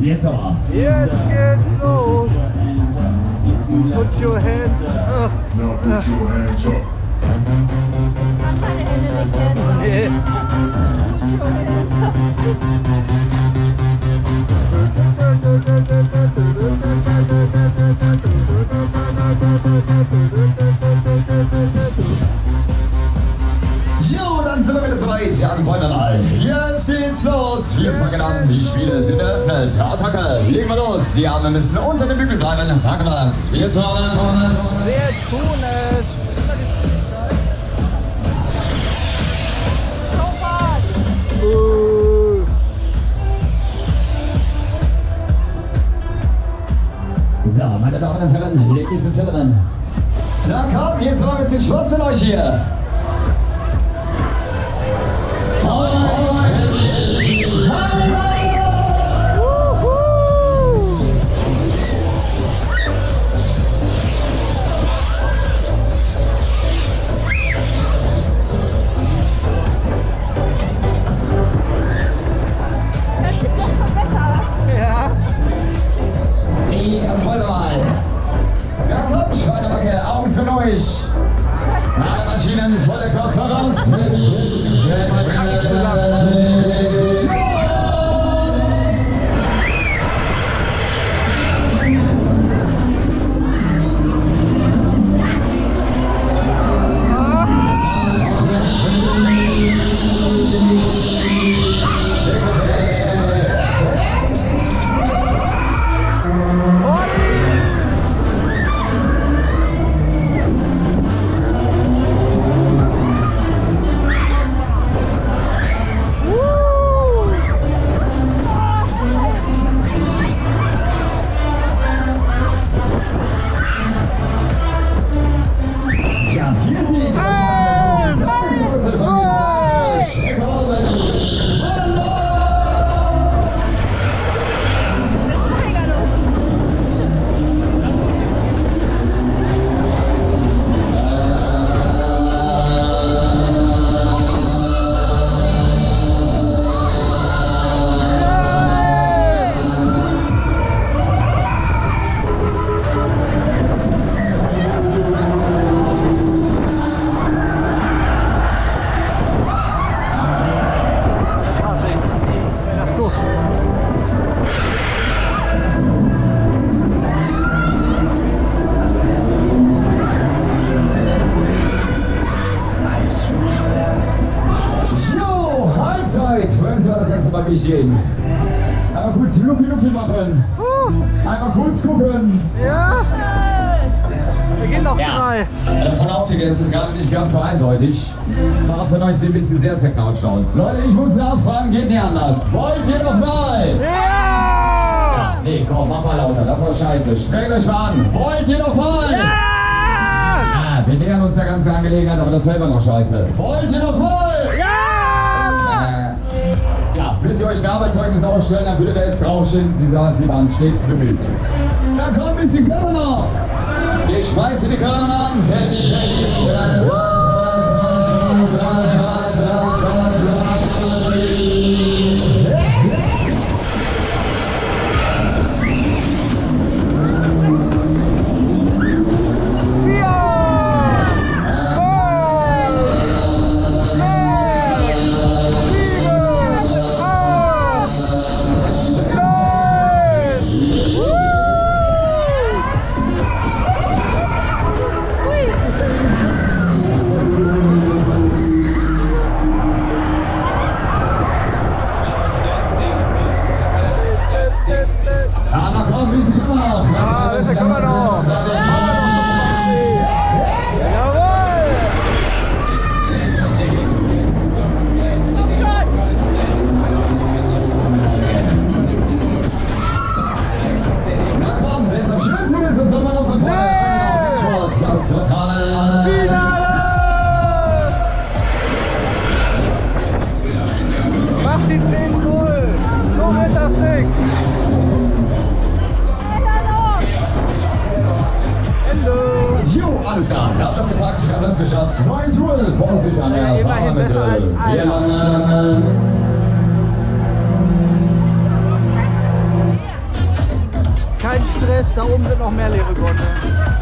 Jetzt aber. Jetzt geht's los. Put your hands up. Now put your hands up. Mach meine Hände nicht fest. Yeah. geht's los. Wir fangen an. Die Spiele sind eröffnet. Attacke. Legen wir los. Die Arme müssen unter dem Bügel bleiben. Packen wir das. Wir turnen. Wir tun es. So, meine Damen und Herren, Ladies and Gentlemen. Na komm, jetzt mal ein bisschen Spaß mit euch hier. Gehen? Einmal kurz Lucky Lucky machen. Einmal kurz gucken. Ja. Wir gehen noch drei. Äh, Von der Optik ist es gerade nicht ganz so eindeutig. Ein paar von euch sehen ein bisschen sehr zerknautscht aus. Leute, ich muss nachfragen, geht nicht anders. Wollt ihr noch mal? Ja. Nee, komm, mach mal lauter, das war scheiße. Strengt euch mal an. Wollt ihr noch mal? Ja. Ah, wir nähern uns der ganzen Angelegenheit, aber das wäre immer noch scheiße. Wollt ihr noch mal? Ja. Äh, müsst ihr euch ein Arbeitszeugnis ausstellen, dann würde da jetzt draufstehen, Sie sagen, Sie waren stets bemüht. Da kommt ein bisschen Körner noch. Ich schmeiße die Körner an. Happy, happy, Ende. Jo, alles klar, wir haben das gepackt, wir haben das geschafft. Neue Tour vor sich an der Fahrermittel. einer. Ja, äh, alles. Da oben sind noch mehr leere Gondeln.